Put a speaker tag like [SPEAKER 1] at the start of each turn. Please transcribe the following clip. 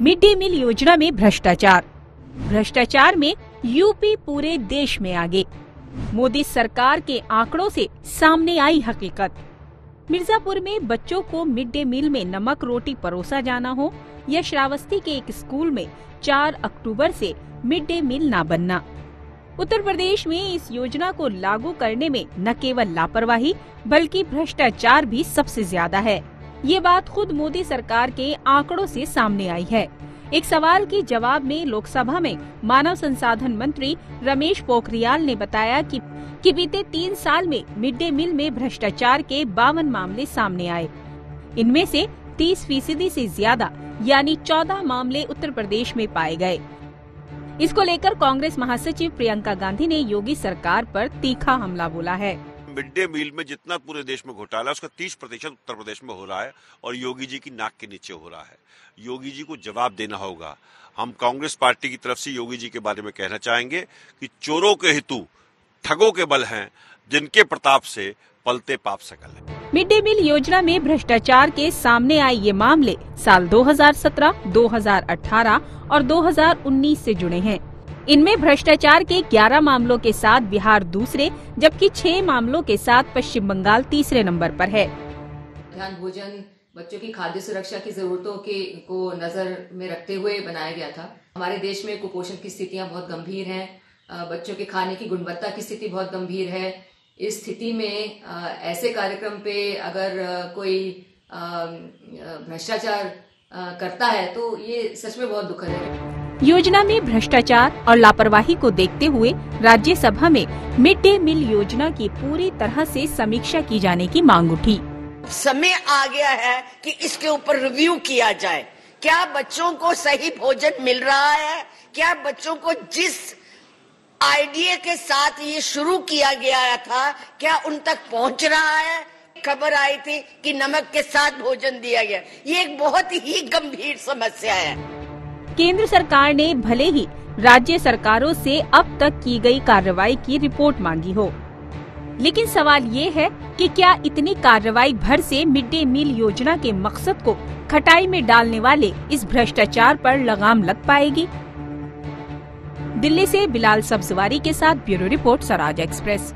[SPEAKER 1] Mid day meal योजना में भ्रष्टाचार। भ्रष्टाचार में यूपी पूरे देश में आगे। मोदी सरकार के आंकड़ों से सामने आई हकीकत। मिर्जापुर में बच्चों को मिड डे मील में नमक रोटी परोसा जाना हो या श्रावस्ती के एक स्कूल में 4 अक्टूबर से मिड डे मील न बनना। उत्तर प्रदेश में इस योजना को लागू करने में न केवल लापरवाही, बल्कि भ्रष्टाचार भी सबसे ज़्यादा है। ये बात खुद मोदी सरकार के आंकड़ों से सामने आई है। एक सवाल के जवाब में लोकसभा में मानव संसाधन मंत्री रमेश पोखरियाल ने बताया कि कि बीते तीन साल में मिड डे मील में भ्रष्टाचार के बावन मामले सामने आए। इनमें से 30 फ़ीसदी ऐसी ज़्यादा, यानी 14 मामले उत्तर प्रदेश में पाए गए। इसको लेकर कांग्रेस महासचिव प्रियंका गांधी ने योगी सरकार पर तीखा हमला बोला है।
[SPEAKER 2] मिड डे मील में जितना पूरे देश में घोटाला है उसका तीस प्रतिशत उत्तर प्रदेश में हो रहा है और योगी जी की नाक के नीचे हो रहा है। योगी जी को जवाब देना होगा। हम कांग्रेस पार्टी की तरफ़ से योगी जी के बारे में कहना चाहेंगे कि चोरों के हेतु ठगों के बल हैं जिनके प्रताप से पलते पाप सकल है।
[SPEAKER 1] मिड डे मील योजना में भ्रष्टाचार के सामने आए ये मामले साल 2017, 2018 और 2019 से जुड़े हैं। इनमें भ्रष्टाचार के 11 मामलों के साथ बिहार दूसरे, जबकि 6 मामलों के साथ पश्चिम बंगाल तीसरे नंबर पर है।
[SPEAKER 3] ध्यान, भोजन, बच्चों की खाद्य सुरक्षा की जरूरतों के, को नज़र में रखते हुए बनाया गया था। हमारे देश में कुपोषण की स्थितियाँ बहुत गंभीर हैं। बच्चों के खाने की गुणवत्ता की स्थिति बहुत गंभीर है। इस स्थिति में ऐसे कार्यक्रम पे अगर कोई भ्रष्टाचार करता है तो ये सच में बहुत दुखद है।
[SPEAKER 1] योजना में भ्रष्टाचार और लापरवाही को देखते हुए राज्यसभा में मिड डे मील योजना की पूरी तरह से समीक्षा की जाने की मांग उठी।
[SPEAKER 4] समय आ गया है कि इसके ऊपर रिव्यू किया जाए। क्या बच्चों को सही भोजन मिल रहा है? क्या बच्चों को जिस आइडिया के साथ ये शुरू किया गया था, क्या उन तक पहुँच रहा है? खबर आई थी कि नमक के साथ भोजन दिया गया। ये एक बहुत ही गंभीर समस्या है।
[SPEAKER 1] केंद्र सरकार ने भले ही राज्य सरकारों से अब तक की गई कार्रवाई की रिपोर्ट मांगी हो, लेकिन सवाल ये है कि क्या इतनी कार्रवाई भर से मिड डे मील योजना के मकसद को खटाई में डालने वाले इस भ्रष्टाचार पर लगाम लग पाएगी? दिल्ली से बिलाल सब्जवारी के साथ ब्यूरो रिपोर्ट स्वराज एक्सप्रेस।